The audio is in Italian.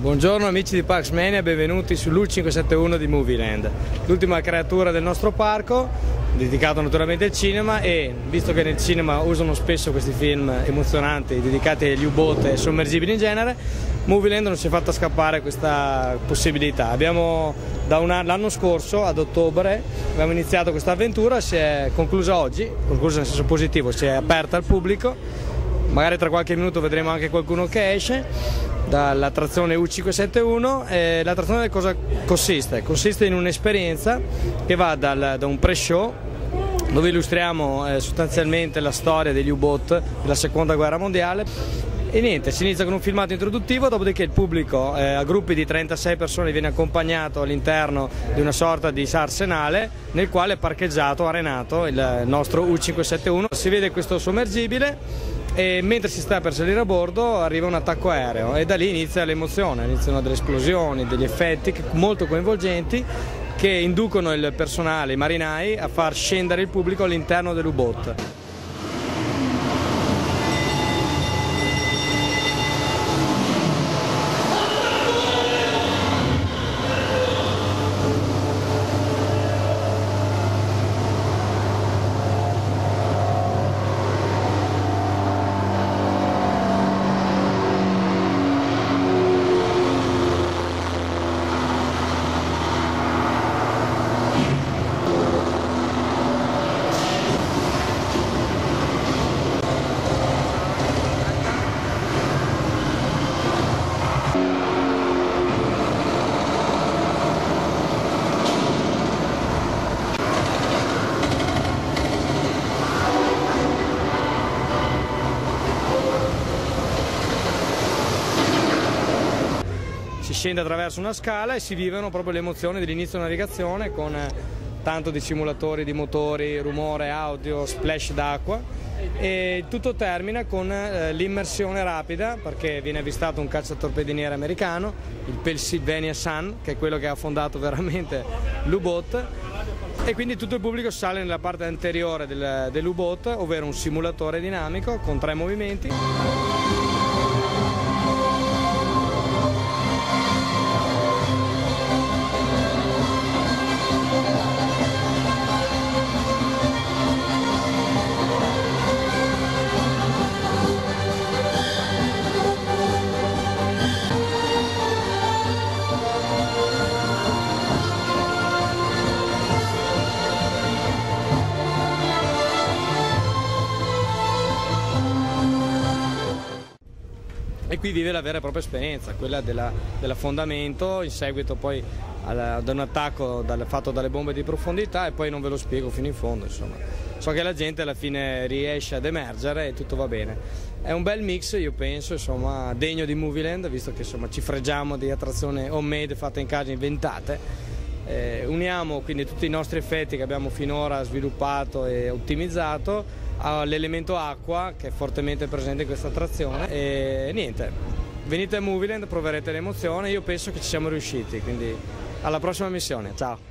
Buongiorno amici di Parks Mania, benvenuti sull'U571 di Movieland, l'ultima creatura del nostro parco, dedicato naturalmente al cinema e visto che nel cinema usano spesso questi film emozionanti dedicati agli U-boat e sommergibili in genere, Movieland non si è fatta scappare questa possibilità. Abbiamo da l'anno scorso, ad ottobre, abbiamo iniziato questa avventura, si è conclusa oggi, conclusa nel senso positivo, si è aperta al pubblico, magari tra qualche minuto vedremo anche qualcuno che esce dall'attrazione U571 e l'attrazione cosa consiste? Consiste in un'esperienza che va dal, da un pre-show dove illustriamo eh, sostanzialmente la storia degli U-boat della seconda guerra mondiale e niente, si inizia con un filmato introduttivo, dopodiché il pubblico eh, a gruppi di 36 persone viene accompagnato all'interno di una sorta di arsenale nel quale è parcheggiato, arenato il nostro U571. Si vede questo sommergibile e mentre si sta per salire a bordo arriva un attacco aereo e da lì inizia l'emozione, iniziano delle esplosioni, degli effetti molto coinvolgenti che inducono il personale, i marinai, a far scendere il pubblico all'interno dell'U-boat. Si scende attraverso una scala e si vivono proprio le emozioni dell'inizio navigazione con eh, tanto di simulatori di motori, rumore, audio, splash d'acqua e tutto termina con eh, l'immersione rapida perché viene avvistato un cacciatorpediniere americano, il Pennsylvania Sun, che è quello che ha fondato veramente l'U-Boat e quindi tutto il pubblico sale nella parte anteriore del, dell'U-Boat, ovvero un simulatore dinamico con tre movimenti. E qui vive la vera e propria esperienza, quella della, dell'affondamento, in seguito poi ad un attacco fatto dalle bombe di profondità e poi non ve lo spiego fino in fondo. Insomma. So che la gente alla fine riesce ad emergere e tutto va bene. È un bel mix, io penso, insomma, degno di Movieland, visto che insomma, ci fregiamo di attrazioni homemade fatte in casa, inventate. Eh, uniamo quindi tutti i nostri effetti che abbiamo finora sviluppato e ottimizzato all'elemento acqua che è fortemente presente in questa attrazione e niente, venite a Movieland, proverete l'emozione, io penso che ci siamo riusciti, quindi alla prossima missione, ciao!